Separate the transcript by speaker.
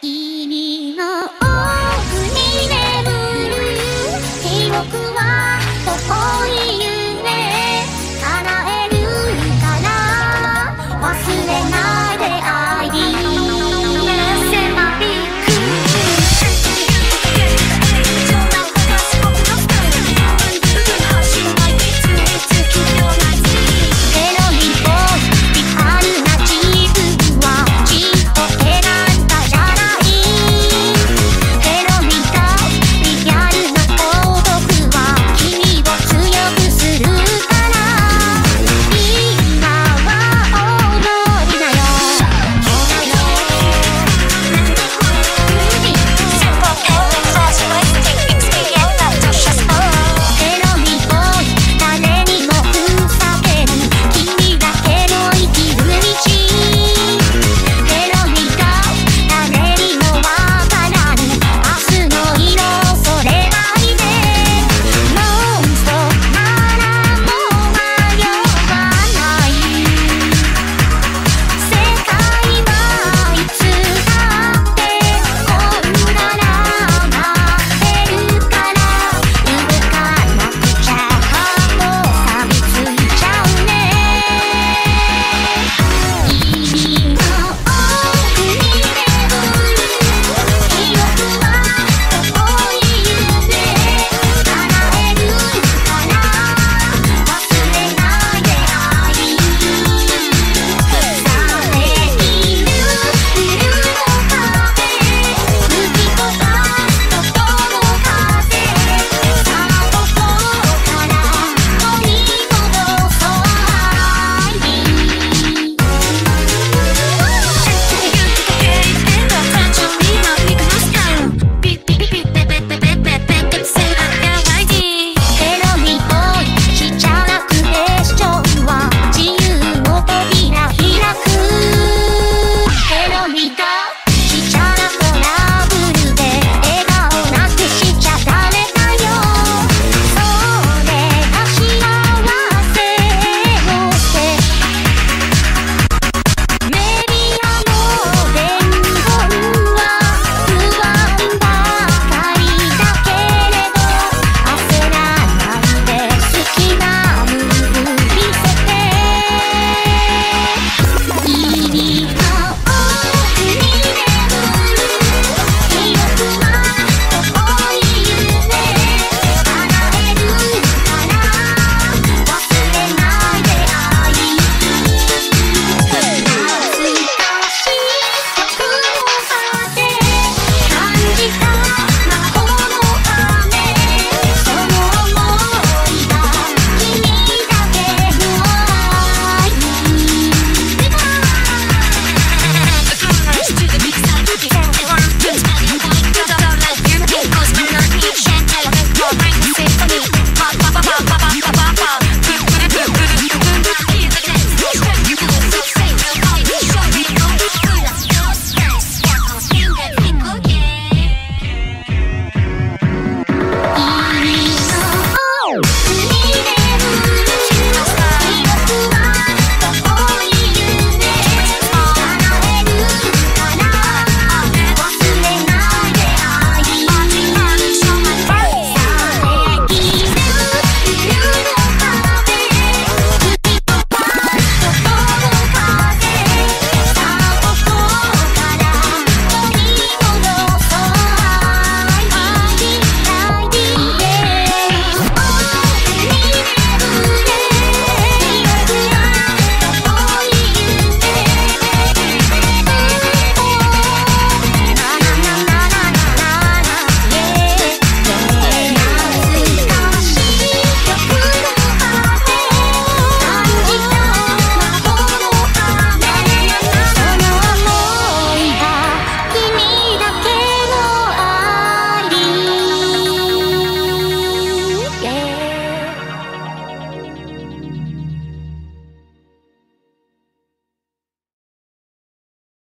Speaker 1: 君の